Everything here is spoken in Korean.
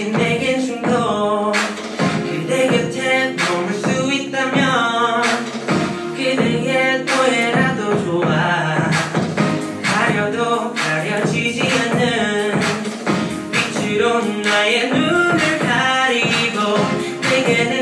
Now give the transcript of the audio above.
당신 내겐 중독. 그대 곁에 머물 수 있다면 그대의 노예라도 좋아. 가려도 가려지지 않는 빛으로 나의 눈을 가리고 내게는